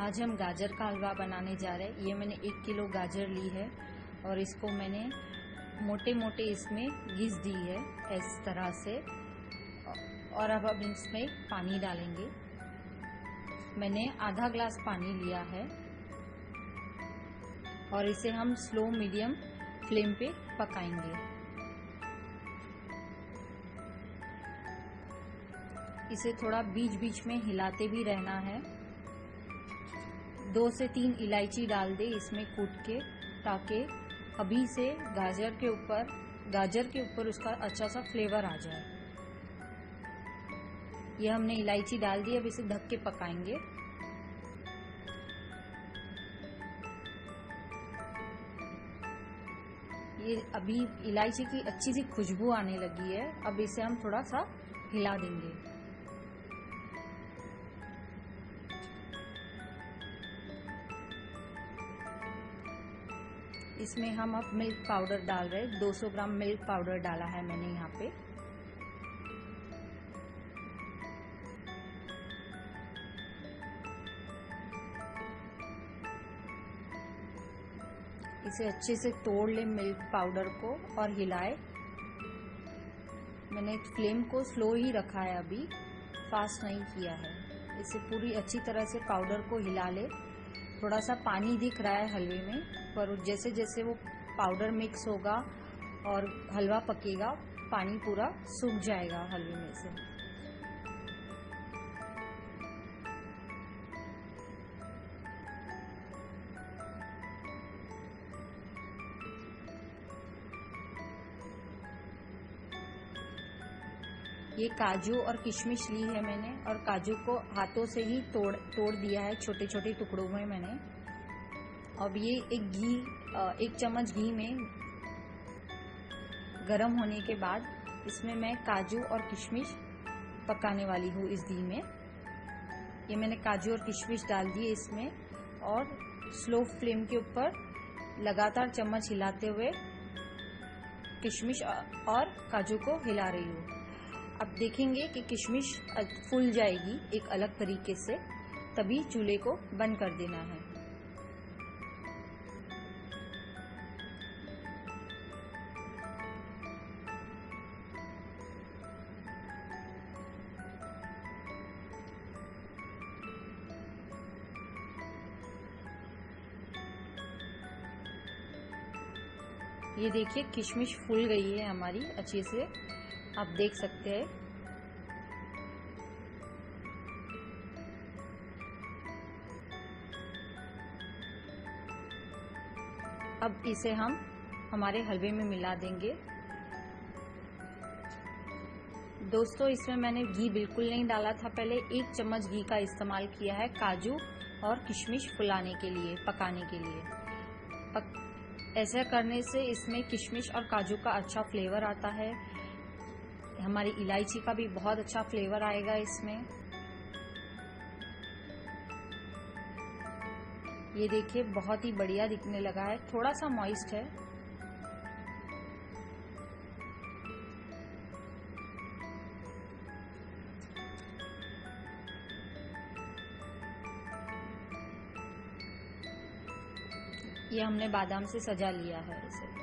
आज हम गाजर का हलवा बनाने जा रहे हैं। ये मैंने एक किलो गाजर ली है और इसको मैंने मोटे मोटे इसमें घिस दी है इस तरह से। और अब अब इसमें पानी डालेंगे। मैंने आधा ग्लास पानी लिया है और इसे हम स्लो मीडियम फ्लेम पे पकाएँगे। इसे थोड़ा बीच बीच में हिलाते भी रहना है। दो से तीन इलायची डाल दे इसमें कूट के, ताकि अभी से गाजर के ऊपर, गाजर के ऊपर उसका अच्छा सा फ्लेवर आ जाए। ये हमने इलायची डाल दी, अब इसे ढक के पकाएँगे। ये अभी इलायची की अच्छी सी खुशबू आने लगी है, अब इसे हम थोड़ा सा हिला देंगे। इसमें हम अब मिल्क पाउडर डाल रहे हैं। 200 ग्राम मिल्क पाउडर डाला है मैंने यहाँ पे। इसे अच्छे से तोड़ ले मिल्क पाउडर को और हिलाए। मैंने फ्लेम को स्लो ही रखा है अभी। फास्ट नहीं किया है। इसे पूरी अच्छी तरह से पाउडर को हिला ले। थोड़ा सा पानी दिख रहा है हलवे में, पर जैसे जैसे वो पाउडर मिक्स होगा और हलवा पकेगा, पानी पूरा सूख जाएगा हलवे में से। ये काजू और किशमिश ली है मैंने और काजू को हाथों से ही तोड़ तोड़ दिया है छोटे छोटे टुकड़ों में मैंने। अब ये एक घी एक चम्मच घी में गरम होने के बाद इसमें मैं काजू और किशमिश पकाने वाली हूँ इस घी में। ये मैंने काजू और किशमिश डाल दिए इसमें और स्लो फ्लेम के ऊपर लगातार चम्मच हिलाते हुए किशमिश और काजू को हिला रही हूँ। अब देखेंगे कि किशमिश फूल जाएगी एक अलग तरीके से, तभी चूल्हे को बंद कर देना है। ये देखिए, किशमिश फूल गई है हमारी अच्छे से। आप देख सकते हैं। अब इसे हम हमारे हलवे में मिला देंगे। दोस्तों इसमें मैंने घी बिल्कुल नहीं डाला था। पहले एक चम्मच घी का इस्तेमाल किया है काजू और किशमिश फुलाने के लिए पकाने के लिए। पक, ऐसा करने से इसमें किशमिश और काजू का अच्छा फ्लेवर आता है। हमारी इलायची का भी बहुत अच्छा फ्लेवर आएगा इसमें। ये देखिए, बहुत ही बढ़िया दिखने लगा है। थोड़ा सा मॉइस्ट है। ये हमने बादाम से सजा लिया है इसे।